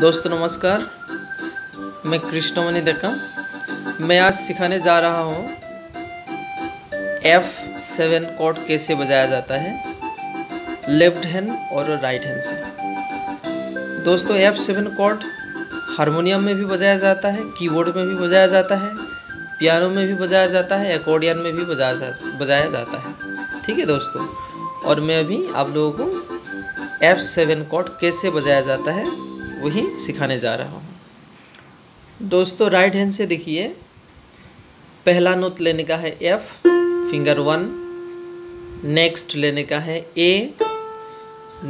दोस्तों नमस्कार, मैं कृष्णमणि दक्का मैं आज सिखाने जा रहा हूँ एफ़ सेवन कॉर्ड कैसे बजाया जाता है लेफ़्ट हैंड और राइट हैंड से। दोस्तों एफ़ सेवन कॉर्ड हारमोनियम में भी बजाया जाता है कीबोर्ड में भी बजाया जाता है पियानो में भी बजाया जाता है एकॉर्डियन में भी बजाया जा, बजाया जाता है। ठीक है दोस्तों? और मैं अभी आप लोगों को एफ़ सेवन कॉर्ड कैसे बजाया जाता है वही सिखाने जा रहा हूँ। दोस्तों राइट हैंड से देखिए। पहला नोट लेने का है एफ़ फिंगर वन नेक्स्ट लेने का है ए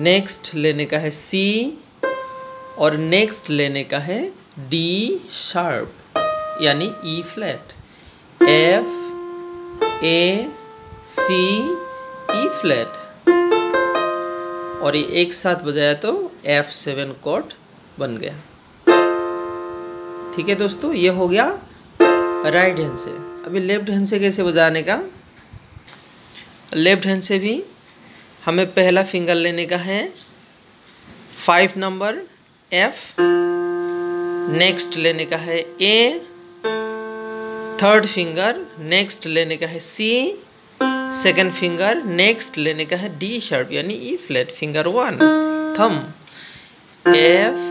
नेक्स्ट लेने का है सी और नेक्स्ट लेने का है डी शार्प यानी E flat F A C E flat और ये एक साथ बजाया तो एफ़ सेवन कॉर्ड बन गया। ठीक है दोस्तों, ये हो गया राइट हैंड से। अभी लेफ़्ट हैंड से कैसे बजाने का? लेफ़्ट हैंड से भी हमें पहला फिंगर लेने का है। फाइव नंबर एफ़ नेक्स्ट लेने का है ए थर्ड फिंगर नेक्स्ट लेने का है सी सेकेंड फिंगर नेक्स्ट लेने का है डी शार्प यानी E flat finger one thumb F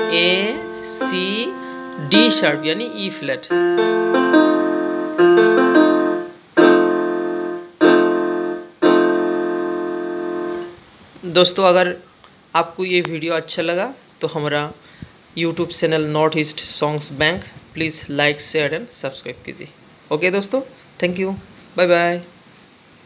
A C D sharp यानी ई फ्लैट दोस्तों, अगर आपको ये वीडियो अच्छा लगा तो हमारा YouTube channel North East songs bank please like share and subscribe कीजिए। ओके दोस्तों थैंक यू बाय बाय